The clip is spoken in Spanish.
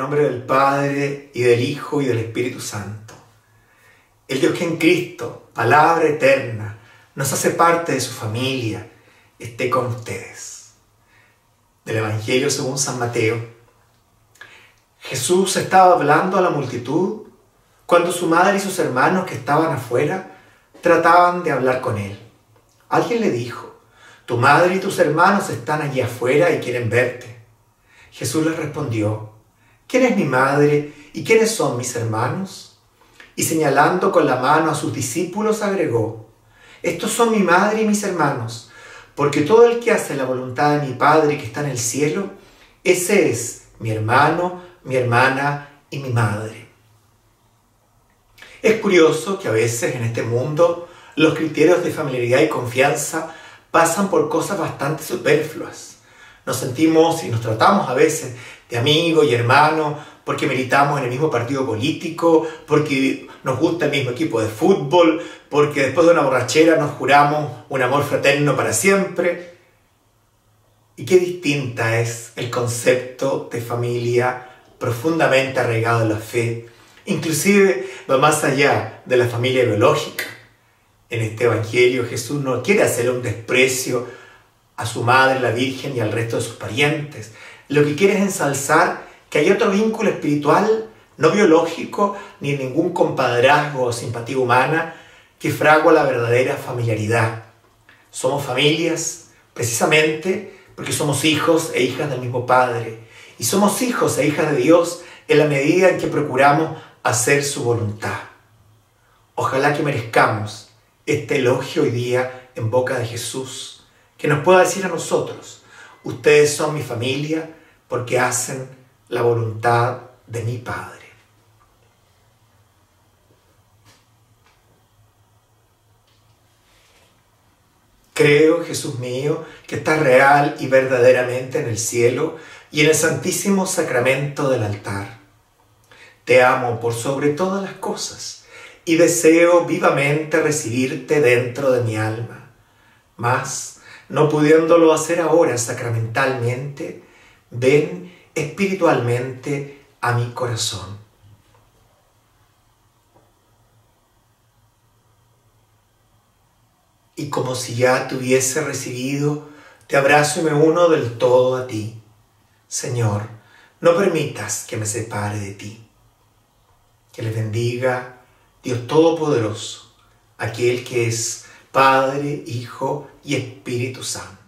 nombre del Padre y del Hijo y del Espíritu Santo. El Dios que en Cristo, palabra eterna, nos hace parte de su familia, esté con ustedes. Del Evangelio según San Mateo. Jesús estaba hablando a la multitud cuando su madre y sus hermanos que estaban afuera trataban de hablar con él. Alguien le dijo, tu madre y tus hermanos están allí afuera y quieren verte. Jesús les respondió, ¿quién es mi madre y quiénes son mis hermanos? Y señalando con la mano a sus discípulos agregó, estos son mi madre y mis hermanos, porque todo el que hace la voluntad de mi Padre que está en el cielo, ese es mi hermano, mi hermana y mi madre. Es curioso que a veces en este mundo los criterios de familiaridad y confianza pasan por cosas bastante superfluas. Nos sentimos y nos tratamos a veces de amigo y hermano porque militamos en el mismo partido político, porque nos gusta el mismo equipo de fútbol, porque después de una borrachera nos juramos un amor fraterno para siempre. Y qué distinta es el concepto de familia profundamente arraigado en la fe, inclusive va más allá de la familia biológica. En este Evangelio Jesús no quiere hacer un desprecio a su madre, la Virgen, y al resto de sus parientes. Lo que quiere es ensalzar que hay otro vínculo espiritual, no biológico, ni ningún compadrazgo o simpatía humana, que fragua la verdadera familiaridad. Somos familias precisamente porque somos hijos e hijas del mismo Padre. Y somos hijos e hijas de Dios en la medida en que procuramos hacer su voluntad. Ojalá que merezcamos este elogio hoy día en boca de Jesús, que nos pueda decir a nosotros, ustedes son mi familia porque hacen la voluntad de mi Padre. Creo, Jesús mío, que estás real y verdaderamente en el cielo y en el santísimo sacramento del altar. Te amo por sobre todas las cosas y deseo vivamente recibirte dentro de mi alma. Mas, no pudiéndolo hacer ahora sacramentalmente, ven espiritualmente a mi corazón. Y como si ya te hubiese recibido, te abrazo y me uno del todo a ti. Señor, no permitas que me separe de ti. Que le bendiga Dios Todopoderoso, aquel que es Padre, Hijo y Espíritu Santo.